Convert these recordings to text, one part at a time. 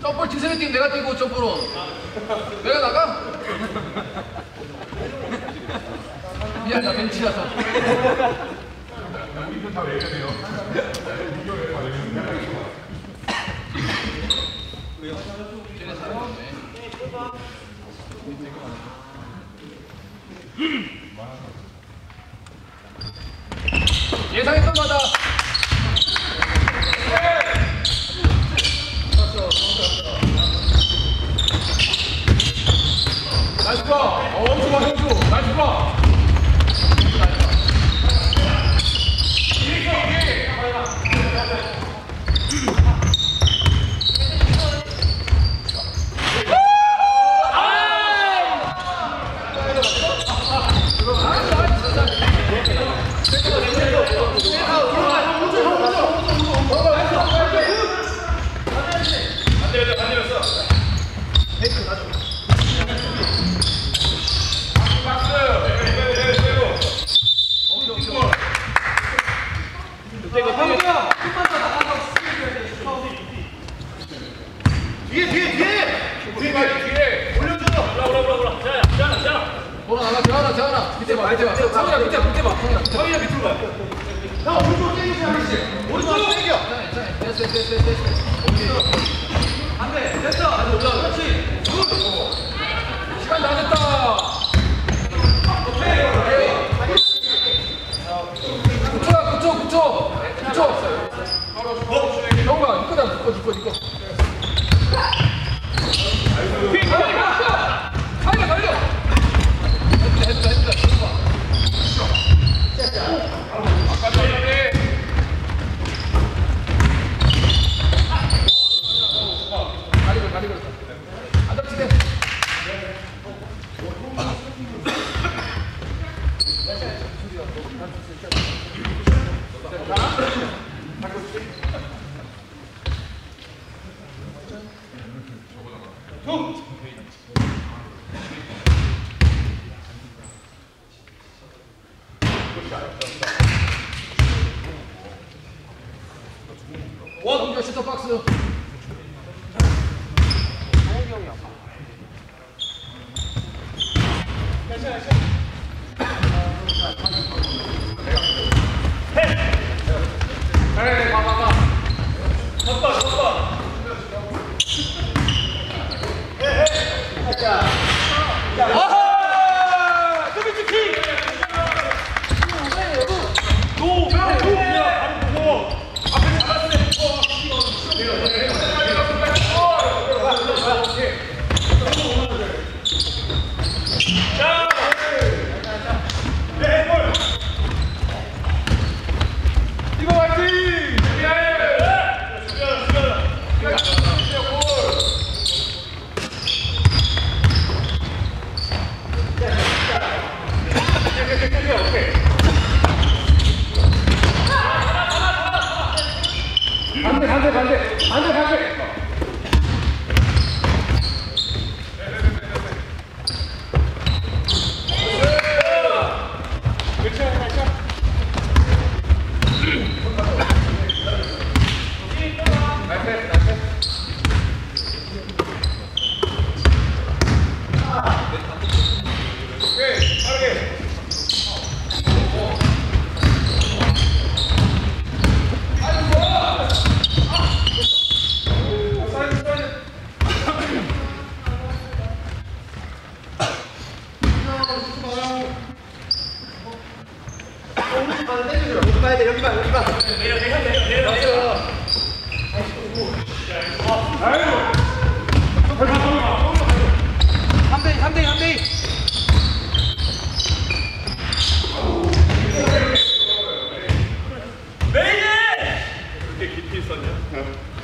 점프를 지세를 뛰면 내가 뛰고 점프로 내가 나가? 미안 나 벤치라서. 예상했던 거다. 나이스 파. 어, 좋아, 형수. 나이스 파. 보라 나가 재환아 재환아 밑에 봐 밑에 봐 성이야 밑에 밑에 봐 성이야 밑으로 봐 형, 오른쪽 땡기지 않으시? 오른쪽! 괜찮아, 됐어, 됐어, 됐어, 됐어. 안 돼, 됐어. 아직 올라가. 그렇지. 시 Gut.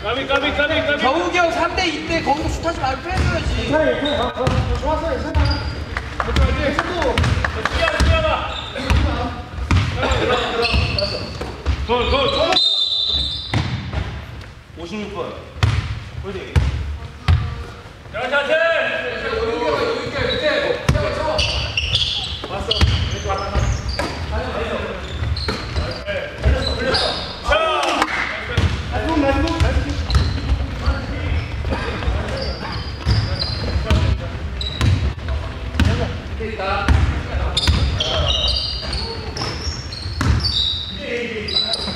까비 까비 까비 까비 경욱이 형 3대 2때 거기서 슛하지 말고 빼줘야지. 뛰어가 뛰어 가 good good 56번. 홀딩. 자자자 자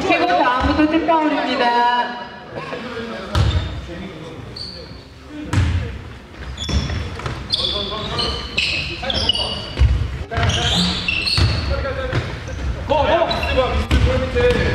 최고 다음부터 특가올입니다. 고! 고! 미스 밑에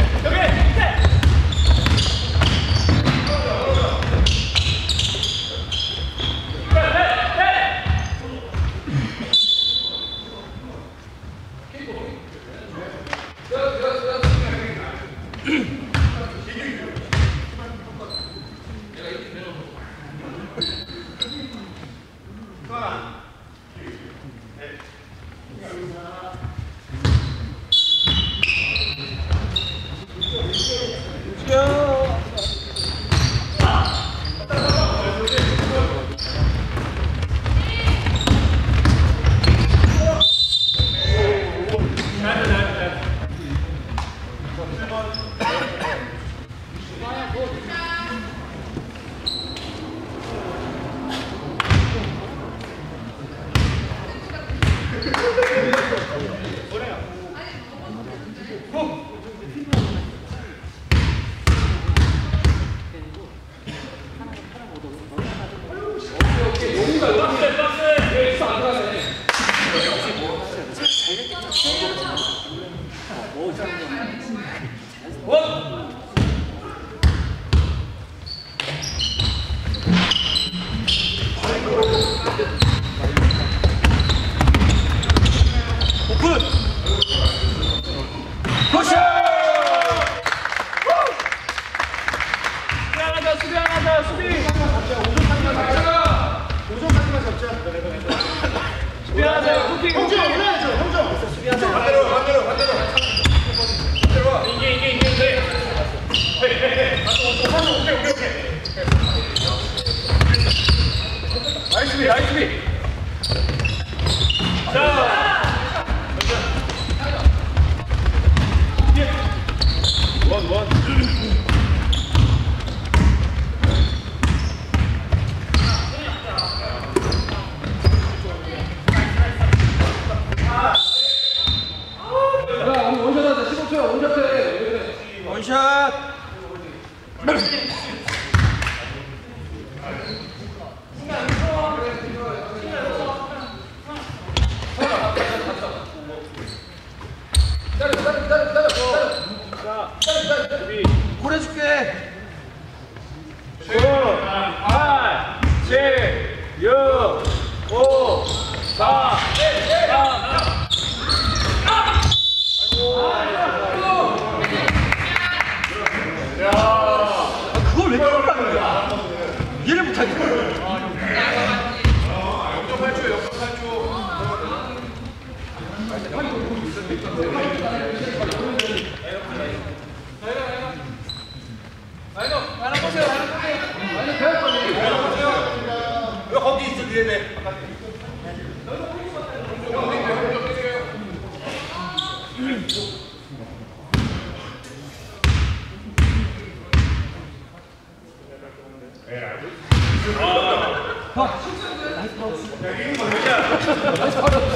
Hey.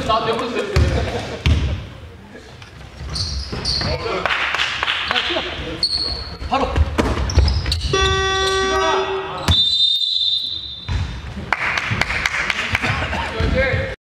나 배웠어.